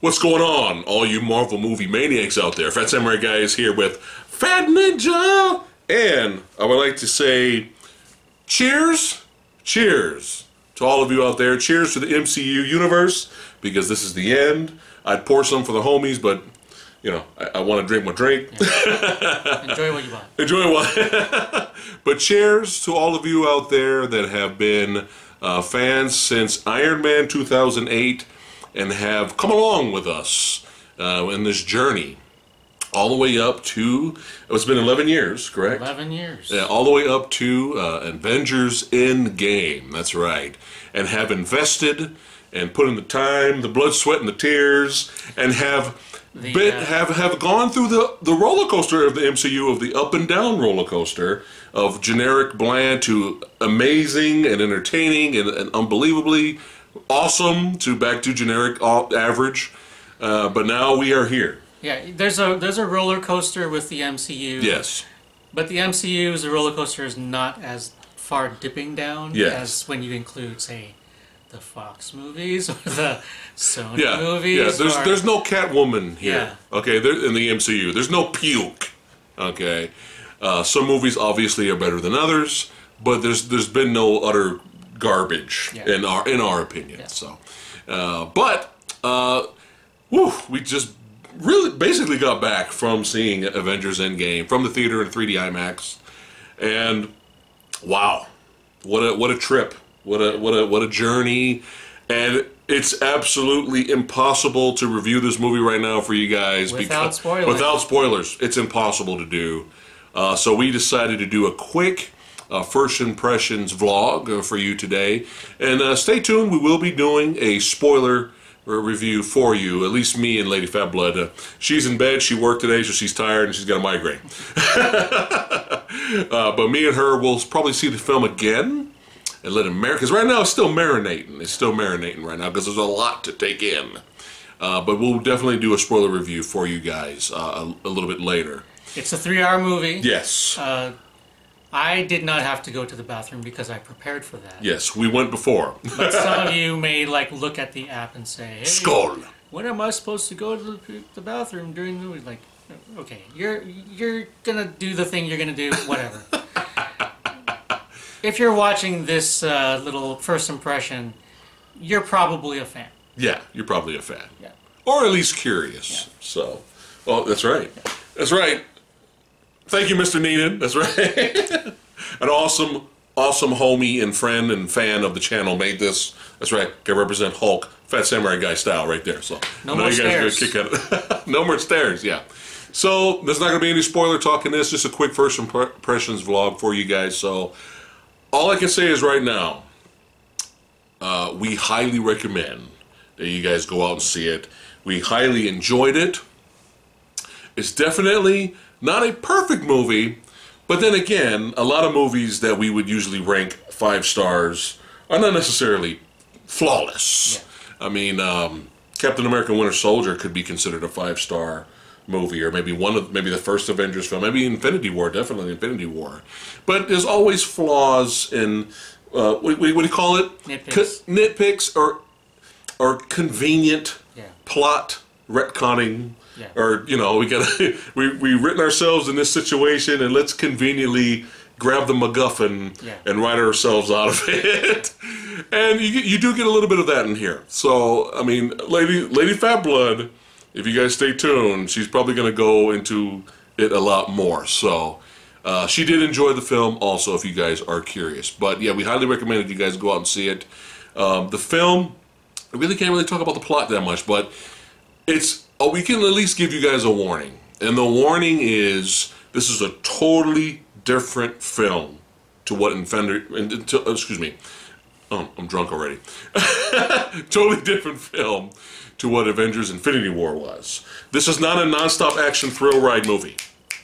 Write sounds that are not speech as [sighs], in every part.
What's going on, all you Marvel movie maniacs out there? Phat Samurai Guy is here with Fat Ninja! And I would like to say cheers, cheers to all of you out there. Cheers to the MCU universe, because this is the end. I'd pour some for the homies, but, you know, I, I want to drink my drink. Enjoy what you want. [laughs] Enjoy what. [laughs] but cheers to all of you out there that have been uh, fans since Iron Man 2008 and have come along with us uh, in this journey all the way up to it's been 11 years correct 11 years. yeah, all the way up to uh, Avengers Endgame. That's right. And have invested and put in the time, the blood, sweat, and the tears, and have The, been, uh, have have gone through the the roller coaster of the MCU of the up and down roller coaster of generic bland to amazing and entertaining and, and unbelievably awesome to back to generic average. Uh, but now we are here. Yeah, there's a there's a roller coaster with the MCU. Yes. But the MCU's the roller coaster is not as far dipping down Yes. as when you include, say, the Fox movies or the Sony Yeah, movies. yeah. There's or- there's no Catwoman here. Yeah. Okay, there, in the MCU, there's no puke. Okay, uh, some movies obviously are better than others, but there's there's been no utter garbage Yeah. in our in our opinion. So, uh, but uh, whew, we just really basically got back from seeing Avengers Endgame from the theater in 3D IMAX, and wow, what a what a trip, what a what a what a journey, and it's absolutely impossible to review this movie right now for you guys Without spoilers. Without spoilers, it's impossible to do. Uh, so we decided to do a quick. Uh, first impressions vlog uh, for you today, and uh, stay tuned. We will be doing a spoiler review for you. At least me and Lady Fat Blood. Uh, she's in bed. She worked today, so she's tired and she's got a migraine. [laughs] Uh, but me and her will probably see the film again and let it marinate. Because right now it's still marinating. It's still marinating right now because there's a lot to take in. Uh, but we'll definitely do a spoiler review for you guys uh, a, a little bit later. It's a three-hour movie. Yes. I did not have to go to the bathroom because I prepared for that. yes, we went before. But some of you may like look at the app and say, "Hey, Skull. when am I supposed to go to the, bathroom during the movie?" Like, okay, you're you're gonna do the thing you're gonna do, whatever. if you're watching this uh, little first impression, you're probably a fan. Yeah, you're probably a fan. Yeah. Or at least curious. So, well, that's right. That's right. Thank you, Mr. Neenan. That's right. [laughs] An awesome, awesome homie and friend and fan of the channel made this. That's right. Can represent Hulk, Phat Samurai Guy style right there. So, No more you guys are stairs. kick out of [laughs] No more stairs, yeah. So, there's not going to be any spoiler talk in this. Just a quick first impressions vlog for you guys. So, all I can say is right now, uh, we highly recommend that you guys go out and see it. We highly enjoyed it. It's definitely not a perfect movie, but then again, a lot of movies that we would usually rank five stars are not necessarily flawless. I mean, um, Captain America: Winter Soldier could be considered a five star movie, or maybe one of maybe the first Avengers film, maybe Infinity War, definitely Infinity War. But there's always flaws in uh, what, what do you call it? Nitpicks. Nitpicks or or convenient Yeah. plot retconning Yeah. or you know we got [laughs] we we written ourselves in this situation and let's conveniently grab the MacGuffin Yeah. and write ourselves out of [laughs] it. And you you do get a little bit of that in here. So I mean lady lady Fat Blood if you guys stay tuned she's probably going to go into it a lot more. So uh, she did enjoy the film also if you guys are curious. But yeah we highly recommend that you guys go out and see it. Um, the film I really can't really talk about the plot that much, but it's oh, we can at least give you guys a warning. And the warning is this is a totally different film to what and to, excuse me. Oh, I'm drunk already. [laughs] totally different film to what Avengers Infinity War was. This is not a nonstop action thrill ride movie.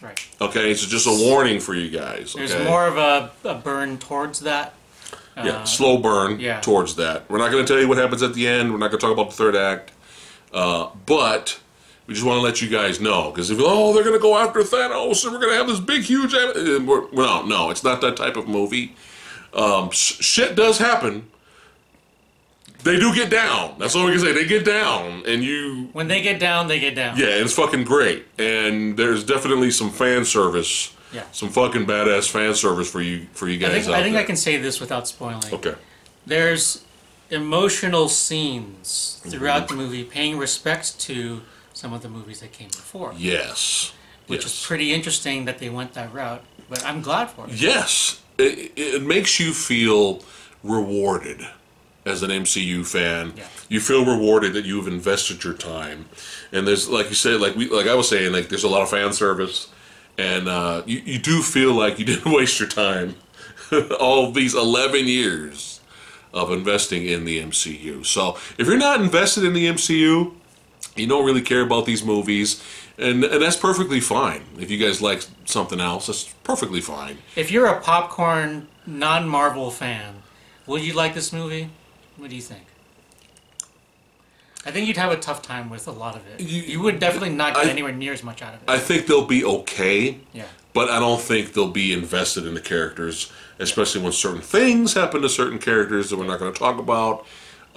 Right. Okay, so just a warning for you guys. There's more of a, a burn towards that. Yeah, slow burn yeah. towards that. We're not going to tell you what happens at the end. We're not going to talk about the third act. Uh, but we just want to let you guys know because if oh they're going to go after Thanos and we're going to have this big huge no no it's not that type of movie. Um, sh- shit does happen. they do get down. That's all we can say. They get down, and you When they get down, they get down. yeah, and it's fucking great. And there's definitely some fan service. Yeah. Some fucking badass fan service for you for you I guys think, out I think. I can say this without spoiling. Okay. There's emotional scenes throughout Mm-hmm. the movie paying respect to some of the movies that came before, Yes. which yes. is pretty interesting that they went that route. But I'm glad for it. Yes, it, it makes you feel rewarded as an MCU fan. Yeah. You feel rewarded that you've invested your time, and there's like you said, like we, like I was saying, like there's a lot of fan service, and uh, you you do feel like you [laughs] didn't waste your time, [laughs] all these 11 years of investing in the MCU. So if you're not invested in the MCU, you don't really care about these movies. And, and that's perfectly fine. If you guys like something else, that's perfectly fine. If you're a popcorn non-Marvel fan, will you like this movie? What do you think? I think you'd have a tough time with a lot of it. You- You, would definitely not get I- anywhere near as much out of it. I think they'll be okay, yeah. but I don't think they'll be invested in the characters, especially when certain things happen to certain characters that we're not going to talk about.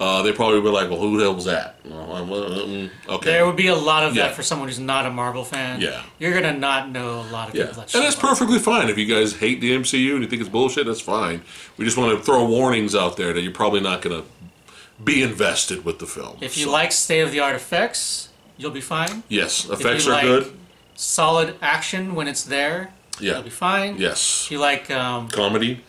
Uh, they probably be like, "Well, who the hell was that?" Mm, okay, There would be a lot of Yeah. that for someone who's not a Marvel fan. Yeah. You're gonna not know a lot of yeah, people that and that's perfectly fine. If you guys hate the MCU and you think it's bullshit, that's fine. We just want to throw warnings out there that you're probably not going to be invested with the film. If you So, like state of the art effects, you'll be fine. yes, If effects you are like good. Solid action when it's there, Yeah. you'll be fine. Yes, If you like, um, comedy.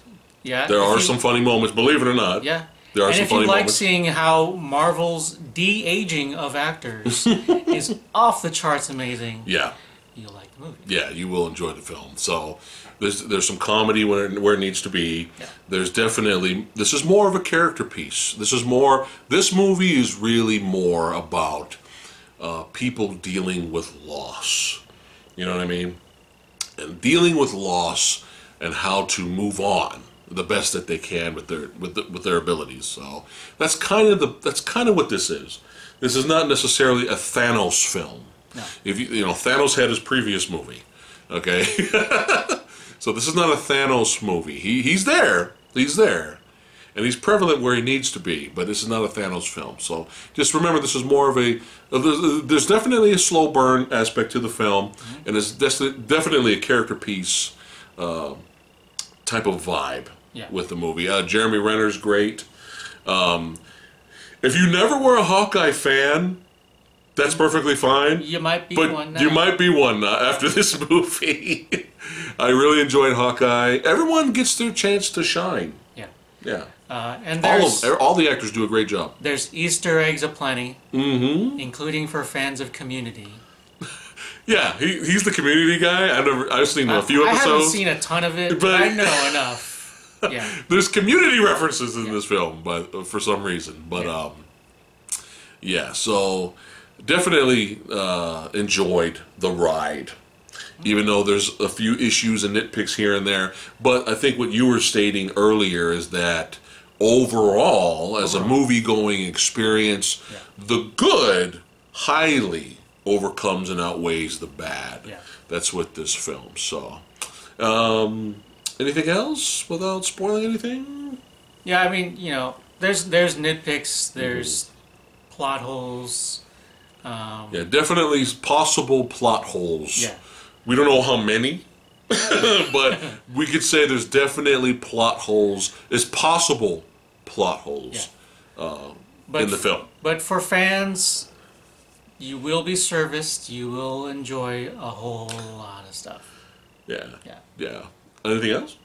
yeah, There if are you- some funny moments. Believe it or not. Yeah. There are and some if you like moments. seeing how Marvel's de-aging of actors [laughs] is off the charts amazing, Yeah. you'll like the movie. yeah, you will enjoy the film. So there's there's some comedy where it, where it needs to be. Yeah. There's definitely this is more of a character piece. This is more. This movie is really more about uh, people dealing with loss. You know what I mean? And dealing with loss and how to move on the best that they can with their with the, with their abilities. So that's kind of the that's kind of what this is. This is not necessarily a Thanos film. No. If you you know Thanos had his previous movie, okay. [laughs] so this is not a Thanos movie. He he's there. He's there. And he's prevalent where he needs to be, but this is not a Thanos film. So just remember, this is more of a. uh, There's, there's definitely a slow burn aspect to the film, and it's definitely a character piece uh, type of vibe Yeah. with the movie. Uh, Jeremy Renner's great. Um, if you never were a Hawkeye fan, that's perfectly fine. You might be But one now. you might be one uh, after [laughs] this movie. [laughs] I really enjoyed Hawkeye. Everyone gets their chance to shine. Yeah. Yeah, Uh, and all of all the actors do a great job. there's Easter eggs aplenty, Mm-hmm. including for fans of Community. [laughs] Yeah, he, he's the community guy. I've never I've seen a few episodes. I haven't seen a ton of it, but, But- I know enough. Yeah. [laughs] There's community references in this film, but for some reason. But Yeah. um, yeah. So definitely uh, enjoyed the ride, even though there's a few issues and nitpicks here and there. But I think what you were stating earlier is that overall, as a movie-going experience, Yeah. the good highly overcomes and outweighs the bad. Yeah. That's what this film. saw. Um, anything else without spoiling anything? Yeah, I mean, you know, there's there's nitpicks, Mm-hmm. there's plot holes. Um, Yeah, definitely possible plot holes. yeah. We don't know how many, [laughs] but we could say there's definitely plot holes. It's possible plot holes But in the film. But for fans, you will be serviced. You will enjoy a whole lot of stuff. Yeah. Yeah. Yeah. Anything else?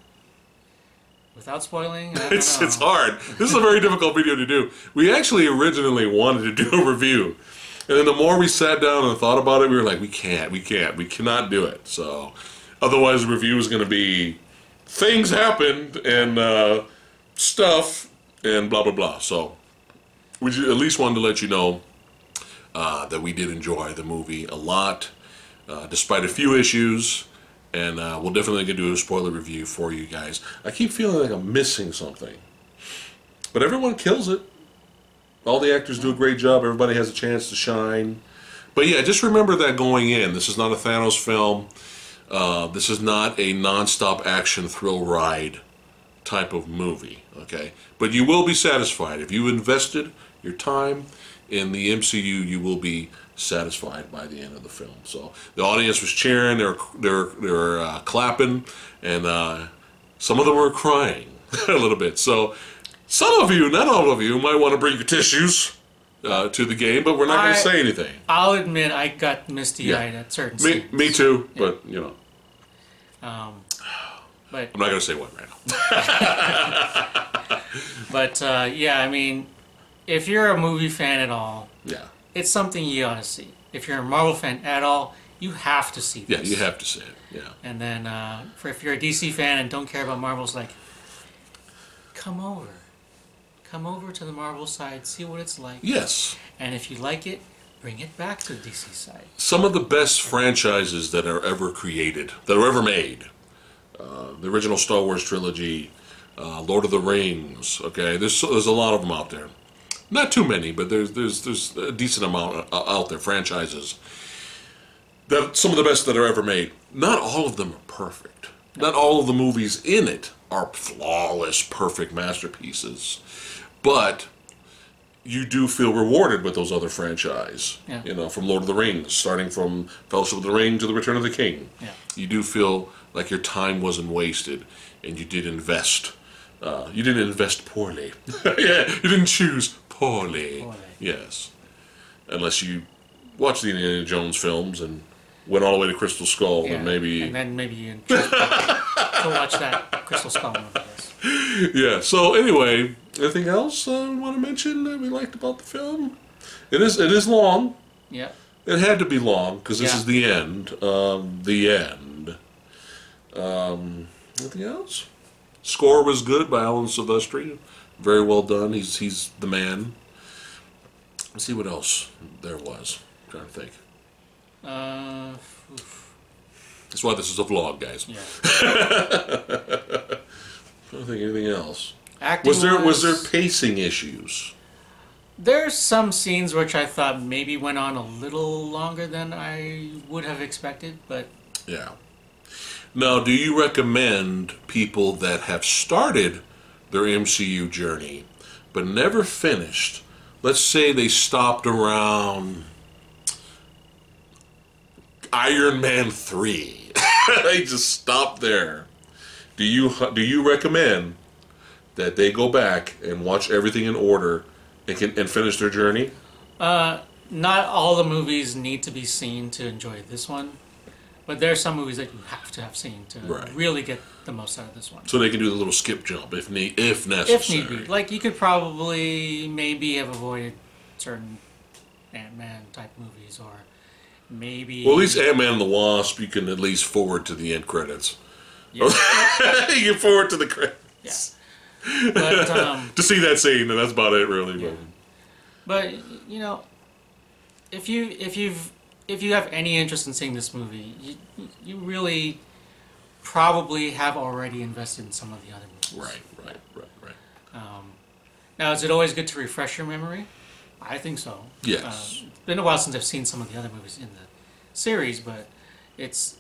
Without spoiling, I [laughs] don't It's, know. it's hard. This is a very difficult video to do. We actually originally wanted to do a review. And then the more we sat down and thought about it, we were like, we can't, we can't, we cannot do it. So otherwise the review is going to be things happened and uh, stuff and blah, blah, blah. So we at least wanted to let you know uh, that we did enjoy the movie a lot, uh, despite a few issues. And uh, we'll definitely do a spoiler review for you guys. I keep feeling like I'm missing something. But everyone kills it. All the actors do a great job. Everybody has a chance to shine. But yeah, just remember that going in. This is not a Thanos film. Uh, this is not a non-stop action thrill ride type of movie. Okay, but you will be satisfied if you invested your time in the MCU, you will be satisfied by the end of the film. So the audience was cheering, they were they were, they were uh, clapping, and uh, some of them were crying [laughs] a little bit. So some of you, not all of you, might want to bring your tissues uh, to the game, but we're not going to say anything. I'll admit I got misty eyed at certain Me, scenes. me too, but you know, Um, but I'm not going to say what right now. [laughs] but uh, yeah, I mean, if you're a movie fan at all, Yeah, it's something you ought to see. If you're a Marvel fan at all, you have to see this. yeah, you have to see it. Yeah, And then uh, for if you're a DC fan and don't care about Marvel's, like, come over, come over to the Marvel side, see what it's like, yes. and if you like it, bring it back to the DC side. some of the best franchises that are ever created, that are ever made. Uh, the original Star Wars trilogy, uh, Lord of the Rings. Okay, there's there's a lot of them out there. Not too many, but there's there's there's a decent amount uh, out there franchises. That some of the best that are ever made. Not all of them are perfect. Not all of the movies in it are flawless, perfect masterpieces. But you do feel rewarded with those other franchise. Yeah. You know, from Lord of the Rings, starting from Fellowship of the Ring to the Return of the King. Yeah. You do feel like your time wasn't wasted, and you did invest. Uh, you didn't invest poorly. [laughs] yeah, you didn't choose poorly. Poorly. Yes, unless you watch the Indiana Jones films and went all the way to Crystal Skull, Yeah. and maybe And then maybe you [laughs] go watch that Crystal Skull movie. Yeah. So anyway, anything else uh, we want to mention that we liked about the film? It is it is long. Yeah. It had to be long because this Yeah. is the end. Um, the end. Um, anything else? Score was good by Alan Silvestri. Very well done. He's he's the man. Let's see what else there was. I'm trying to think. Uh, oof. That's why this is a vlog, guys. yeah. [laughs] I don't think anything else. Acting Was there was there pacing issues? There's some scenes which I thought maybe went on a little longer than I would have expected, but Yeah. Now, do you recommend people that have started their MCU journey but never finished? Let's say they stopped around Iron Man 3. [laughs] they just stopped there. Do you do you recommend that they go back and watch everything in order and can and finish their journey? uh, not all the movies need to be seen to enjoy this one. But there are some movies that you have to have seen to Right. really get the most out of this one. So they can do the little skip jump if need if necessary. If need be. Like, you could probably maybe have avoided certain Ant Man type movies, or maybe. Well, at least Ant Man and the Wasp, you can at least forward to the end credits. Yeah. [laughs] you can forward to the credits yeah. But, um, [laughs] to see that scene, and that's about it, really. Yeah. But you know, if you if you've if you have any interest in seeing this movie, you you really probably have already invested in some of the other movies. Right, right, right, right. Um, now, is it always good to refresh your memory? I think so. Yes. Um, it's been a while since I've seen some of the other movies in the series, but it's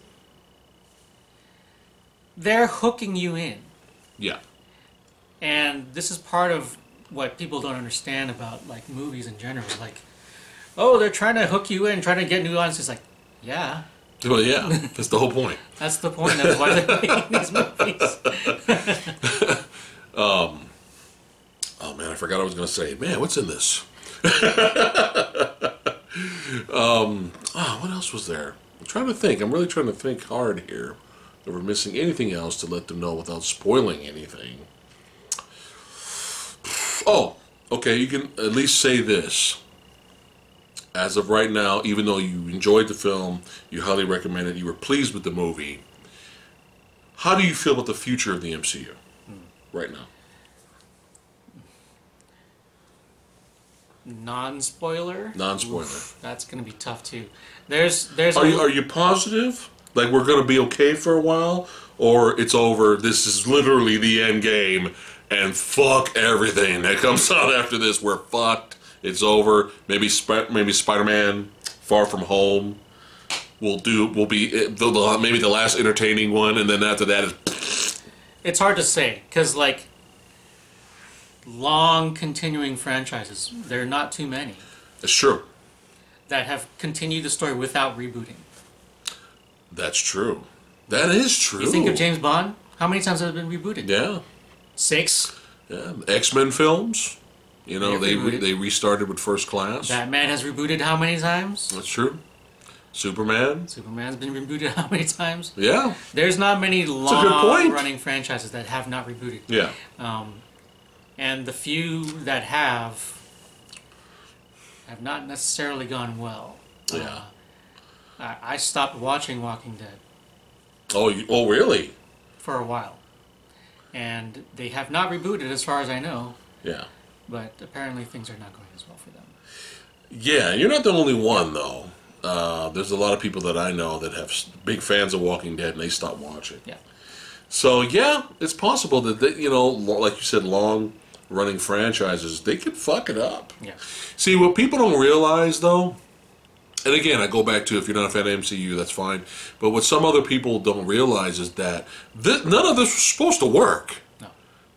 they're hooking you in. Yeah, And this is part of what people don't understand about like movies in general. Like, oh, they're trying to hook you in, trying to get new audiences. Like, yeah, well, yeah, that's the whole point. [laughs] that's the point. That's why they're making [laughs] these movies. [laughs] Oh man, I forgot I was going to say. Man, what's in this? um, oh, what else was there? I'm trying to think. I'm really trying to think hard here. If we're missing anything else to let them know without spoiling anything. [sighs] Oh, okay. You can at least say this. As of right now, even though you enjoyed the film, you highly recommend it, you were pleased with the movie. How do you feel about the future of the MCU hmm. right now? Non-spoiler. Non-spoiler. That's gonna be tough too. There's there's Are you are you positive? Like we're gonna be okay for a while, or it's over? This is literally the end game, and fuck everything that comes [laughs] out after this. We're fucked. It's over. Maybe Sp- maybe Spider Man Far From Home will do. Will be eh, the, the, maybe the last entertaining one, and then after that is it's hard to say because like long continuing franchises, there are not too many That's true. that have continued the story without rebooting. That's true. That is true. You think of James Bond? How many times have it been rebooted? Yeah. Six. Yeah. X Men films. You know, they re- they restarted with First Class. Batman has rebooted how many times? That's true. Superman. Superman's been rebooted [laughs] how many times? Yeah. There's not many long-running franchises that have not rebooted. Yeah. Um, and the few that have have not necessarily gone well. Yeah. Uh, I, I stopped watching Walking Dead Oh. You, oh, really? for a while. And they have not rebooted as far as I know, Yeah. But apparently things are not going as well for them. Yeah. You're not the only one, though. Uh, there's a lot of people that I know that have big fans of Walking Dead, and they stop watching. Yeah. So yeah, it's possible that they, you know, like you said, long-running franchises they could fuck it up. Yeah. See, what people don't realize, though, and again, I go back to if you're not a fan of MCU, that's fine. But what some other people don't realize is that none of this was supposed to work.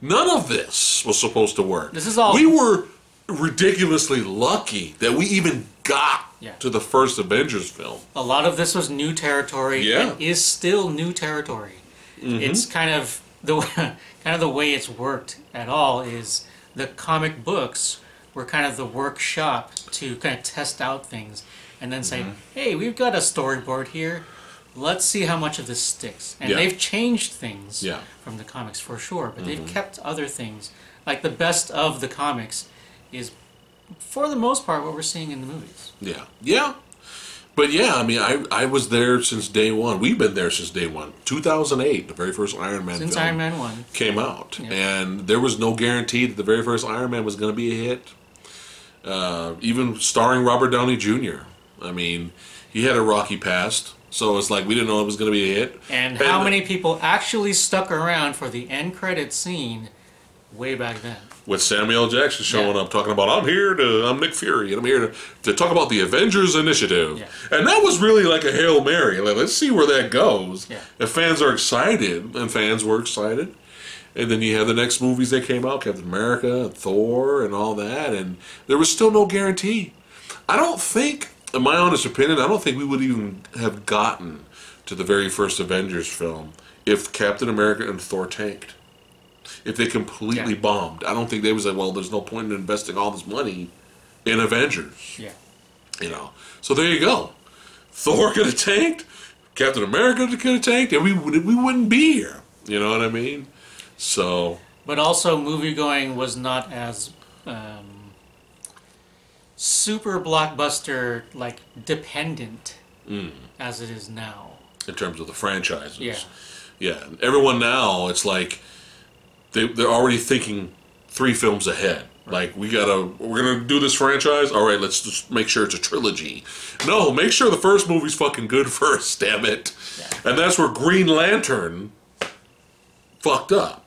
No. None of this was supposed to work. This is all- We were ridiculously lucky that we even got Yeah. to the first Avengers film. A lot of this was new territory. Yeah. Mm-hmm. is still new territory. It's kind of the [laughs] kind of the way it's worked at all is the comic books were kind of the workshop to kind of test out things and then say, Mm-hmm. "Hey, we've got a storyboard here. Let's see how much of this sticks." And Yeah. they've changed things Yeah. Mm-hmm. from the comics for sure, but they've kept other things. Like the best of the comics is for the most part what we're seeing in the movies. Yeah, yeah. But yeah, I mean, I I was there since day one. We've been there since day one. 2008, the very first Iron Man Since Iron Man 1. came out, Yeah. and there was no guarantee that the very first Iron Man was going to be a hit. Uh, even starring Robert Downey Jr. I mean, he had a rocky past, so it's like we didn't know it was going to be a hit. And how many people actually stuck around for the end credit scene way back then? with Samuel Jackson showing Yeah. up talking about I'm here to I'm Nick Fury and I'm here to, to talk about the Avengers Initiative. Yeah. And that was really like a Hail Mary. Like let's see where that goes. Yeah. If fans are excited and fans were excited. And then you have the next movies that came out, Captain America, and Thor, and all that, and there was still no guarantee. I don't think, in my honest opinion, I don't think we would even have gotten to the very first Avengers film if Captain America and Thor tanked if they completely Yeah. bombed. I don't think they was like, well, there's no point in investing all this money in Avengers, Yeah. you know. So there you go. Thor could have tanked, Captain America could have tanked, and we would we wouldn't be here. You know what I mean? So But also, movie going was not as um, super blockbuster like dependent Mm. as it is now. in terms of the franchises, Yeah. yeah. Everyone now, it's like they they're already thinking three films ahead. Like we gotta, we're gonna do this franchise. All right, let's just make sure it's a trilogy. No, make sure the first movie's fucking good [laughs] first. Damn it! Yeah. And that's where Green Lantern fucked up.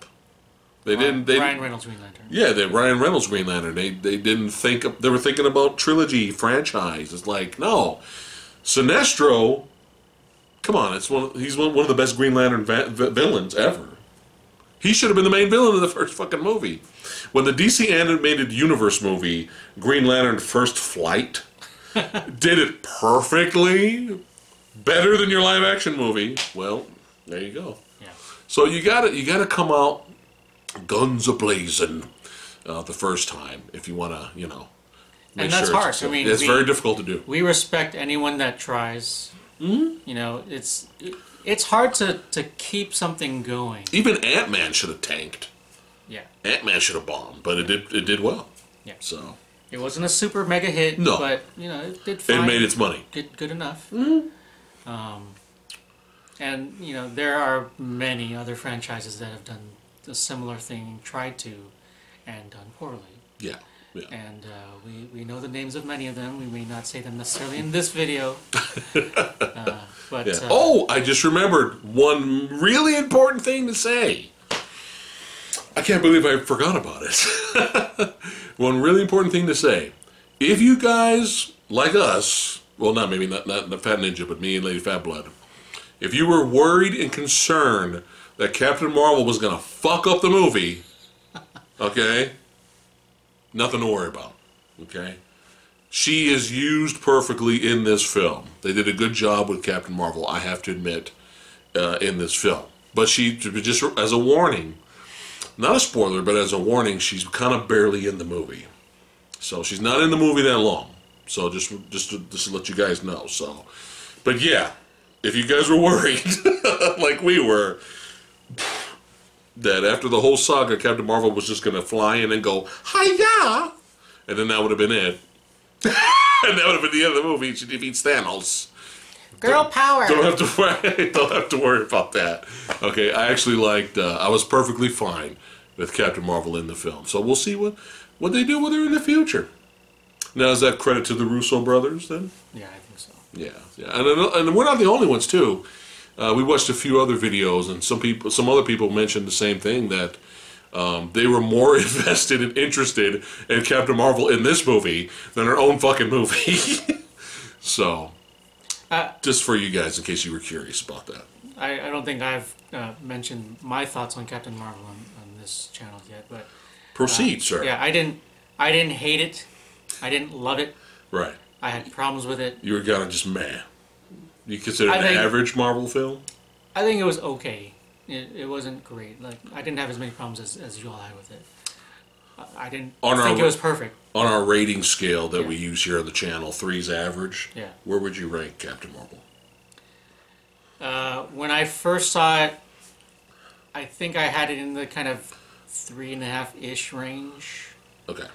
They didn't. They Ryan Reynolds Green Lantern. yeah, they Ryan Reynolds Green Lantern. They they didn't think of, they were thinking about trilogy franchise. It's like no, Sinestro. Come on, it's one. He's one, one of the best Green Lantern va- vi- villains ever. He should have been the main villain of the first fucking movie. When the DC animated universe movie Green Lantern First Flight [laughs] did it perfectly, better than your live action movie. Well, there you go. Yeah. So you got to you got to come out guns a blazing uh, the first time if you want to, you know. And that's it's- hard. I mean, it's we- very difficult to do. We respect anyone that tries. Mm-hmm. You know, it's it's hard to, to keep something going. Even Ant Man should have tanked. Yeah. Ant Man should have bombed, but it did it did well. Yeah. So It wasn't a super mega hit, No. but you know, it did it made its money. good good enough. Mm-hmm. Um, and you know there are many other franchises that have done a similar thing, tried to, and done poorly. Yeah. Yeah. And uh, we we know the names of many of them. We may not say them necessarily in this video, [laughs] uh, but Yeah. uh, oh, I just remembered one really important thing to say. I can't believe I forgot about it. [laughs] one really important thing to say. If you guys, like us, well, not maybe not, not the Fat Ninja, but me and Lady Fat Blood, if you were worried and concerned that Captain Marvel was going to fuck up the movie, okay, Nothing to worry about. Okay? She is used perfectly in this film. They did a good job with Captain Marvel, I have to admit, uh, in this film. But she, just as a warning, not a spoiler, but as a warning, she's kind of barely in the movie. So she's not in the movie that long. So just just to, just to let you guys know. So, but yeah, if you guys were worried, [laughs] like we were, that after the whole saga, Captain Marvel was just gonna fly in and go hiya, and then that would have been it, [laughs] and that would have been the end of the movie. She defeats Thanos. Girl power. Don't have to [laughs] worry. Don't have to worry about that. Okay, I actually liked. Uh, I was perfectly fine with Captain Marvel in the film. So we'll see what what they do with her in the future. Now, is that credit to the Russo brothers then? Yeah, I think so. Yeah, yeah, and and we're not the only ones too. Uh, we watched a few other videos, and some people, some other people mentioned the same thing that um, they were more [laughs] invested and interested in Captain Marvel in this movie than her own fucking movie. [laughs] so, Uh, just for you guys, in case you were curious about that. I, I don't think I've uh, mentioned my thoughts on Captain Marvel on, on this channel yet, but Proceed, sir. Uh, yeah, I didn't I didn't hate it. I didn't love it. Right. I had problems with it. You were kind of just meh. You consider it I an think- average Marvel film? I think it was okay. It, it wasn't great. Like I didn't have as many problems as, as you all had with it. I, I didn't On our think it was perfect. On our rating scale that we use here on the channel, three's average. Yeah. Where would you rank Captain Marvel? Uh, when I first saw it, I think I had it in the kind of three and a half ish range. Okay.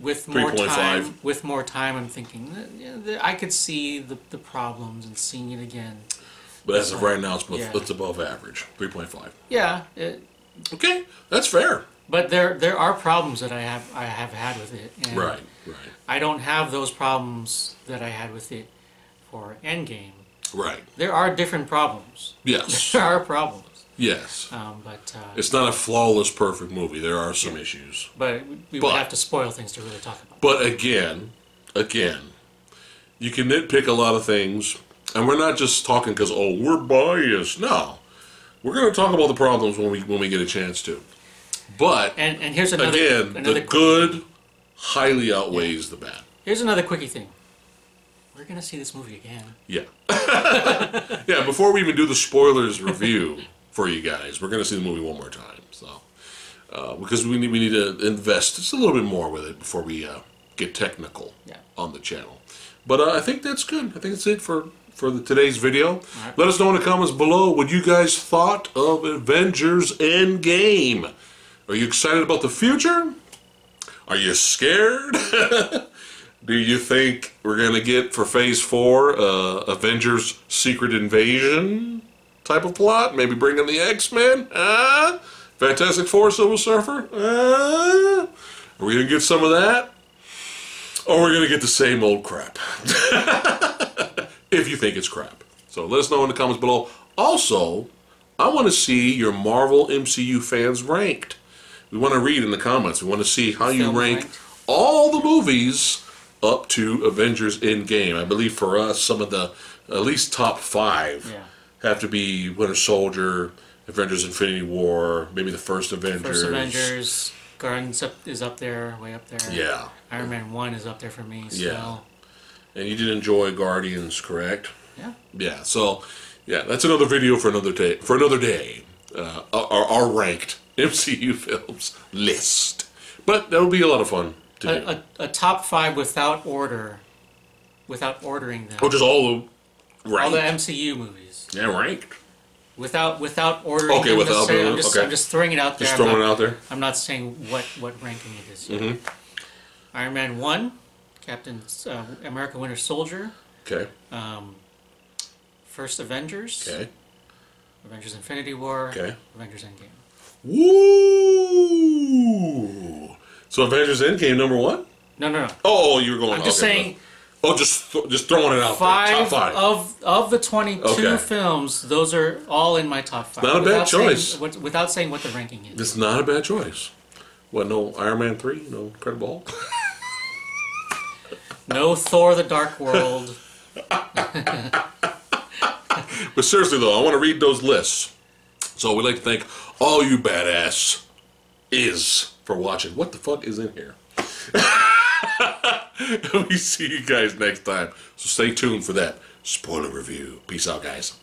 With more 3.5. time, with more time, I'm thinking uh, yeah, I could see the, the problems and seeing it again. But as of right now, it's above, Yeah. it's above average. 3.5. Yeah, it, Okay. That's fair. but there there are problems that I have I have had with it. And Right. Right. I don't have those problems that I had with it for Endgame. Right. There are different problems. Yes. [laughs] There are problems. Yes. Um, but uh, It's not a flawless, perfect movie. There are some issues. but we But- would have to spoil things to really talk about. But again, again, you can nitpick a lot of things, and we're not just talking because oh we're biased. No, we're going to talk about the problems when we when we get a chance to. But And and here's another again, another the good highly outweighs the bad. Here's another quickie thing. We're gonna see this movie again. Yeah, [laughs] yeah. Before we even do the spoilers review [laughs] for you guys, we're going to see the movie one more time. So uh, because we need we need to invest just a little bit more with it before we uh, get technical Yeah. on the channel. But uh, I think that's good. I think that's it for for the, today's video. right. Let us know in the comments below what you guys thought of Avengers Endgame. Are you excited about the future? Are you scared? [laughs] Do you think we're gonna get for Phase Four uh, Avengers Secret Invasion type of plot? Maybe bring in the X Men? Uh, Fantastic Four, Silver Surfer? Uh, are we gonna get some of that? Or we're gonna get the same old crap? [laughs] if you think it's crap. So let us know in the comments below. Also, I want to see your Marvel MCU fans ranked. We want to read in the comments. We want to see how you rank ranked. all the movies up to Avengers Endgame. I believe for us, some of the at least top five Yeah. Have to be Winter Soldier, Avengers Infinity War, maybe the first Avengers. First Avengers, Guardians up, is up there, way up there. Yeah. Iron Man One is up there for me. So, Yeah. And you did enjoy Guardians, correct? yeah. Yeah. So, yeah, that's another video for another day. For another day, uh, our, our ranked [laughs] MCU films list. But that would be a lot of fun to do. A, a, a top five without order, without ordering them. oh, just all the All the. MCU movies. yeah, ranked. Without without ordering Okay, without necessarily. I'm just, okay. I'm just throwing it out there. Just I'm throwing not, it out there. I'm not saying what, what ranking it is. Mm-hmm. Iron Man 1, Captain uh, America Winter Soldier, Okay. um, First Avengers, Okay. Avengers Infinity War, Okay. Avengers Endgame. Woo! So Avengers Endgame number one? No, no, no. Oh, you were going. I'm just okay, saying Oh, just th- just throwing it out five, there. Top five. of of the 22 Okay. films, those are all in my top five. Not a bad Without saying- choice. what- without saying what the ranking is. It's not a bad choice. What? No Iron Man three? No Incredible Hulk? [laughs] No Thor: The Dark World. [laughs] But seriously though, I want to read those lists. So we'd like to thank all you badass is for watching. What the fuck is in here? [laughs] [laughs] we see you guys next time. So stay tuned for that spoiler review. Peace out, guys.